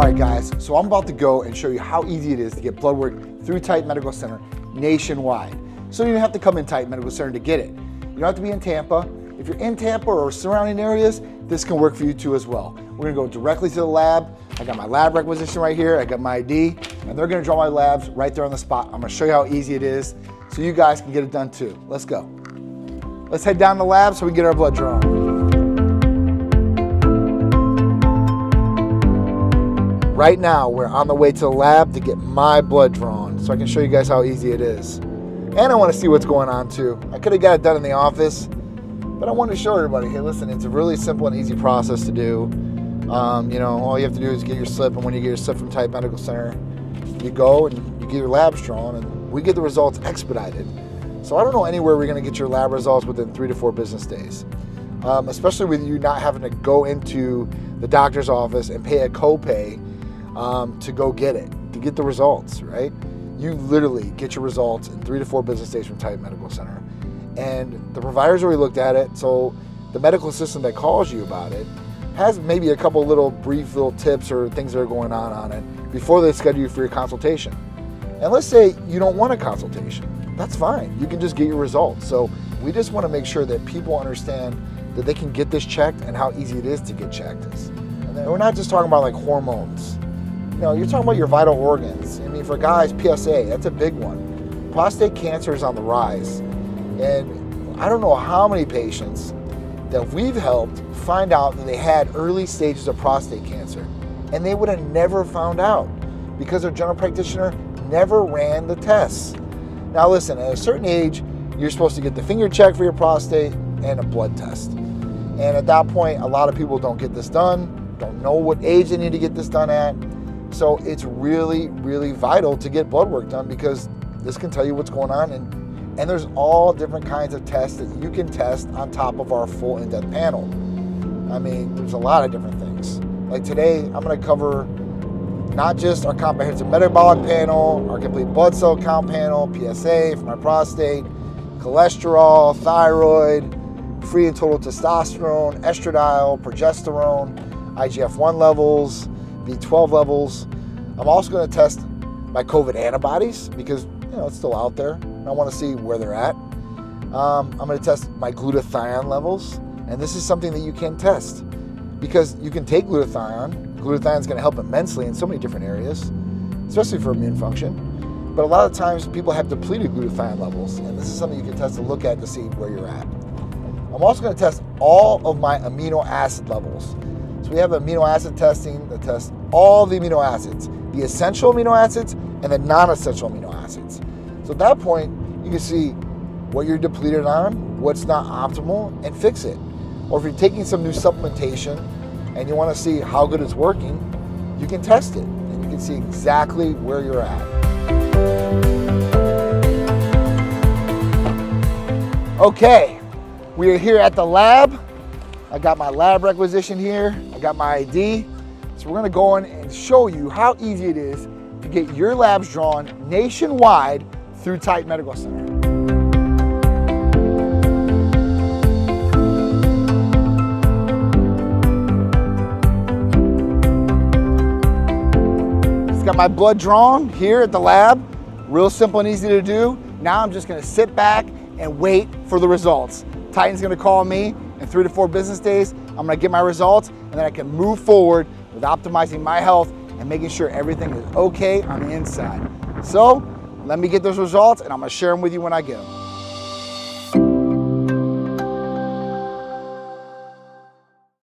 All right, guys, so I'm about to go and show you how easy it is to get blood work through Titan Medical Center nationwide. So you don't have to come in Titan Medical Center to get it. You don't have to be in Tampa. If you're in Tampa or surrounding areas, this can work for you too as well. We're gonna go directly to the lab. I got my lab requisition right here. I got my ID, and they're gonna draw my labs right there on the spot. I'm gonna show you how easy it is so you guys can get it done too. Let's go. Let's head down to the lab so we can get our blood drawn. Right now, we're on the way to the lab to get my blood drawn so I can show you guys how easy it is. And I want to see what's going on too. I could have got it done in the office, but I want to show everybody, hey, listen, it's a really simple and easy process to do. Um, you know, all you have to do is get your slip, and when you get your slip from Titan Medical Center, you go and you get your labs drawn, and we get the results expedited. So I don't know anywhere we're going to get your lab results within three to four business days. Um, especially with you not having to go into the doctor's office and pay a copay um, to go get it, to get the results, right? You literally get your results in three to four business days from Titan Medical Center. And the providers already looked at it, so the medical system that calls you about it has maybe a couple little brief little tips or things that are going on on it before they schedule you for your consultation. And let's say you don't want a consultation. That's fine. You can just get your results. So we just want to make sure that people understand that they can get this checked and how easy it is to get checked. And we're not just talking about like hormones know, you're talking about your vital organs. I mean, for guys, PSA, that's a big one. Prostate cancer is on the rise. And I don't know how many patients that we've helped find out that they had early stages of prostate cancer. And they would have never found out because their general practitioner never ran the tests. Now, listen, at a certain age, you're supposed to get the finger check for your prostate and a blood test. And at that point, a lot of people don't get this done, don't know what age they need to get this done at. So it's really, really vital to get blood work done because this can tell you what's going on. And, and there's all different kinds of tests that you can test on top of our full in-depth panel. I mean, there's a lot of different things. Like today, I'm gonna cover not just our comprehensive metabolic panel, our complete blood cell count panel, PSA for my prostate, cholesterol, thyroid, free and total testosterone, estradiol, progesterone, IGF-1 levels, B12 levels. I'm also going to test my COVID antibodies because you know it's still out there. I want to see where they're at. Um, I'm going to test my glutathione levels, and this is something that you can test because you can take glutathione. Glutathione is going to help immensely in so many different areas, especially for immune function. But a lot of times people have depleted glutathione levels, and this is something you can test to look at to see where you're at. I'm also going to test all of my amino acid levels. We have amino acid testing that tests all the amino acids, the essential amino acids and the non-essential amino acids. So at that point, you can see what you're depleted on, what's not optimal, and fix it. Or if you're taking some new supplementation and you want to see how good it's working, you can test it and you can see exactly where you're at. Okay, we are here at the lab. I got my lab requisition here. I got my ID. So we're gonna go in and show you how easy it is to get your labs drawn nationwide through Titan Medical Center. Just got my blood drawn here at the lab. Real simple and easy to do. Now I'm just gonna sit back and wait for the results. Titan's gonna call me in three to four business days. I'm gonna get my results and then I can move forward with optimizing my health and making sure everything is okay on the inside. So let me get those results and I'm gonna share them with you when I get them.